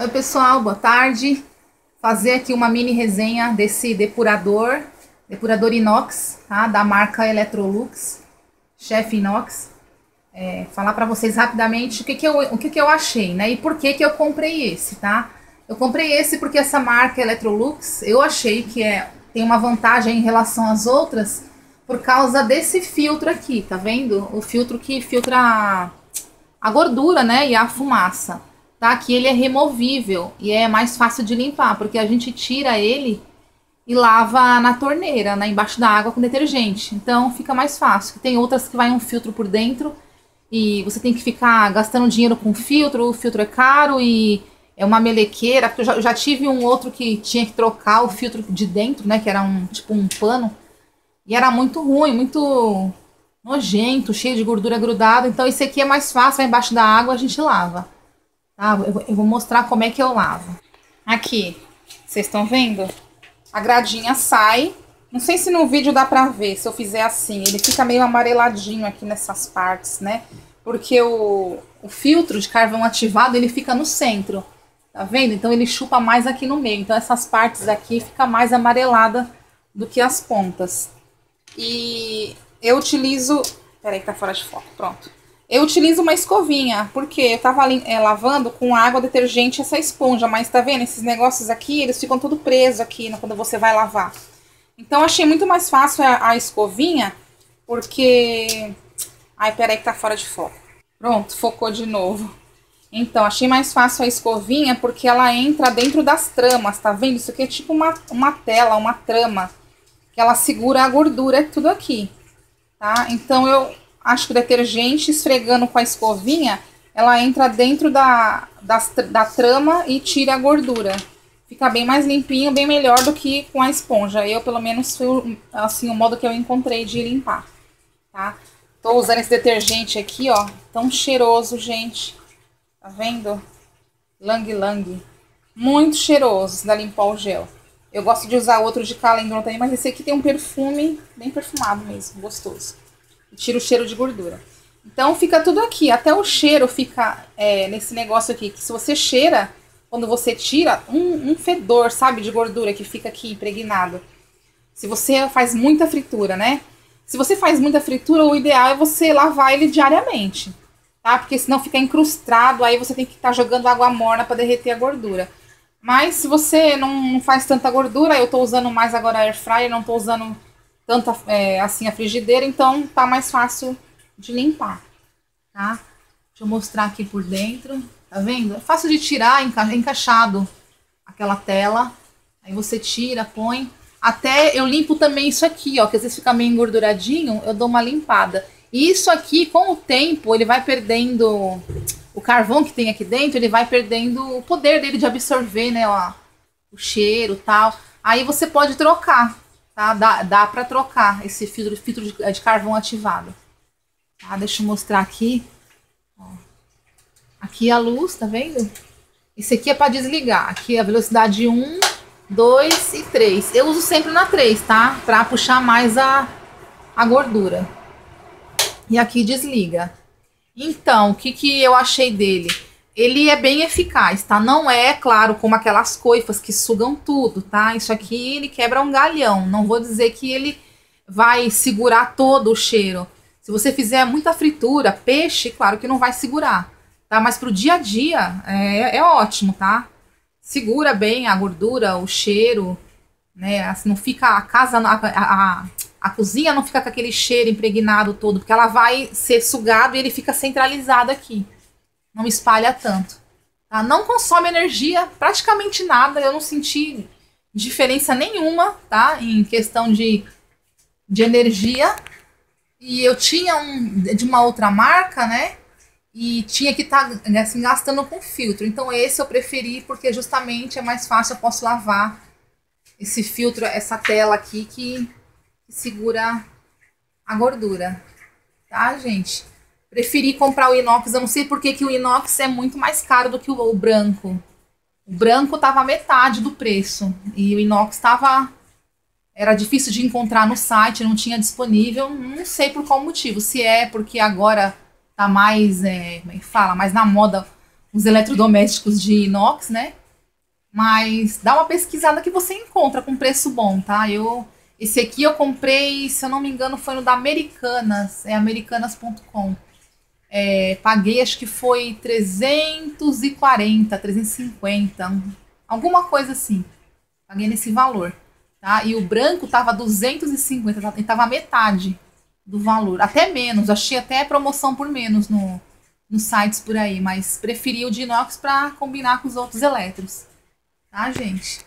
Oi pessoal, boa tarde. Fazer aqui uma mini resenha desse depurador, depurador inox, tá? Da marca Electrolux, Chef Inox. É, falar para vocês rapidamente o que que eu, o que que eu achei, né? E por que que eu comprei esse, tá? Eu comprei esse porque essa marca Electrolux, eu achei que é, tem uma vantagem em relação às outras por causa desse filtro aqui, tá vendo? O filtro que filtra a gordura, né, e a fumaça tá? Que ele é removível e é mais fácil de limpar, porque a gente tira ele e lava na torneira, né, embaixo da água com detergente. Então fica mais fácil. Tem outras que vai um filtro por dentro e você tem que ficar gastando dinheiro com filtro, o filtro é caro e é uma melequeira, porque eu já, já tive um outro que tinha que trocar o filtro de dentro, né, que era um tipo um pano. E era muito ruim, muito nojento, cheio de gordura grudada. Então esse aqui é mais fácil, vai embaixo da água, a gente lava. Tá? Eu, eu vou mostrar como é que eu lavo. Aqui, vocês estão vendo? A gradinha sai. Não sei se no vídeo dá pra ver, se eu fizer assim. Ele fica meio amareladinho aqui nessas partes, né? Porque o, o filtro de carvão ativado, ele fica no centro. Tá vendo? Então ele chupa mais aqui no meio. Então essas partes aqui fica mais amarelada do que as pontas. E eu utilizo... Peraí que tá fora de foco. Pronto. Eu utilizo uma escovinha, porque eu tava é, lavando com água, detergente essa esponja, mas tá vendo? Esses negócios aqui, eles ficam tudo presos aqui né, quando você vai lavar. Então, achei muito mais fácil a, a escovinha, porque... Ai, peraí que tá fora de foco. Pronto, focou de novo. Então, achei mais fácil a escovinha, porque ela entra dentro das tramas, tá vendo? Isso aqui é tipo uma, uma tela, uma trama, que ela segura a gordura, tudo aqui, tá? Então, eu acho que o detergente esfregando com a escovinha, ela entra dentro da, da, da trama e tira a gordura. Fica bem mais limpinho, bem melhor do que com a esponja. Eu, pelo menos, foi assim, o modo que eu encontrei de limpar, tá? Tô usando esse detergente aqui, ó, tão cheiroso, gente. Tá vendo? Lang Lang. Muito cheiroso da limpar o gel. Eu gosto de usar outro de calendron também, mas esse aqui tem um perfume bem perfumado mesmo, gostoso tira o cheiro de gordura. Então fica tudo aqui, até o cheiro fica é, nesse negócio aqui, que se você cheira, quando você tira, um, um fedor, sabe, de gordura que fica aqui impregnado. Se você faz muita fritura, né? Se você faz muita fritura, o ideal é você lavar ele diariamente, tá? Porque senão fica incrustado, aí você tem que estar tá jogando água morna para derreter a gordura. Mas se você não faz tanta gordura, eu tô usando mais agora air fryer, não tô usando tanto é, assim a frigideira, então tá mais fácil de limpar, tá? Deixa eu mostrar aqui por dentro, tá vendo? É fácil de tirar, enca encaixado aquela tela, aí você tira, põe. Até eu limpo também isso aqui, ó, que às vezes fica meio engorduradinho, eu dou uma limpada. E isso aqui, com o tempo, ele vai perdendo o carvão que tem aqui dentro, ele vai perdendo o poder dele de absorver, né, ó, o cheiro tal. Aí você pode trocar, Tá? Dá, dá para trocar esse filtro, filtro de, de carvão ativado. Tá? Deixa eu mostrar aqui. Ó. Aqui a luz, tá vendo? Esse aqui é para desligar. Aqui a velocidade 1, 2 e 3. Eu uso sempre na 3, tá? Para puxar mais a, a gordura. E aqui desliga. Então, o que, que eu achei dele? Ele é bem eficaz, tá? Não é, claro, como aquelas coifas que sugam tudo, tá? Isso aqui ele quebra um galhão. Não vou dizer que ele vai segurar todo o cheiro. Se você fizer muita fritura, peixe, claro que não vai segurar, tá? Mas pro dia a dia é, é ótimo, tá? Segura bem a gordura, o cheiro, né? Assim, não fica a casa, a, a, a cozinha não fica com aquele cheiro impregnado todo, porque ela vai ser sugado e ele fica centralizado aqui não espalha tanto. Tá? Não consome energia, praticamente nada. Eu não senti diferença nenhuma, tá? Em questão de, de energia. E eu tinha um de uma outra marca, né? E tinha que estar tá, assim, gastando com filtro. Então esse eu preferi porque justamente é mais fácil, eu posso lavar esse filtro, essa tela aqui que, que segura a gordura. Tá, gente? Preferi comprar o inox, eu não sei por que, o inox é muito mais caro do que o, o branco. O branco tava metade do preço e o inox tava era difícil de encontrar no site, não tinha disponível, não sei por qual motivo. Se é porque agora tá mais, é, como é fala, mais na moda os eletrodomésticos de inox, né? Mas dá uma pesquisada que você encontra com preço bom, tá? Eu esse aqui eu comprei, se eu não me engano, foi no da Americanas, é americanas.com. É, paguei, acho que foi 340, 350, alguma coisa assim. Paguei nesse valor, tá? E o branco tava 250, e tava metade do valor, até menos. Achei até promoção por menos no, nos sites por aí, mas preferi o de inox para combinar com os outros elétricos. Tá, gente?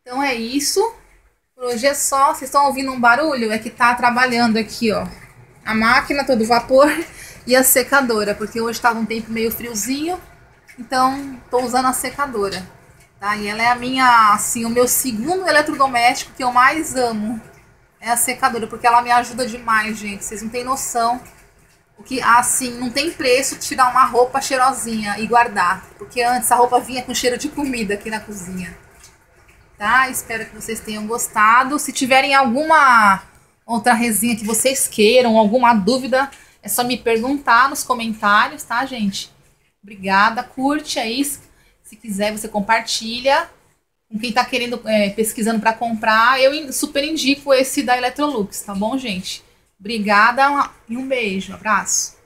Então é isso. Por hoje é só. Vocês estão ouvindo um barulho? É que tá trabalhando aqui, ó. A máquina, todo vapor e a secadora, porque hoje tá um tempo meio friozinho, então tô usando a secadora. Tá? E ela é a minha, assim, o meu segundo eletrodoméstico que eu mais amo. É a secadora, porque ela me ajuda demais, gente. Vocês não têm noção. O que, assim, não tem preço tirar uma roupa cheirosinha e guardar. Porque antes a roupa vinha com cheiro de comida aqui na cozinha tá? Espero que vocês tenham gostado. Se tiverem alguma outra resenha que vocês queiram, alguma dúvida, é só me perguntar nos comentários, tá, gente? Obrigada, curte aí. Se quiser, você compartilha. Com quem tá querendo, é, pesquisando para comprar, eu super indico esse da Electrolux, tá bom, gente? Obrigada e um beijo, abraço.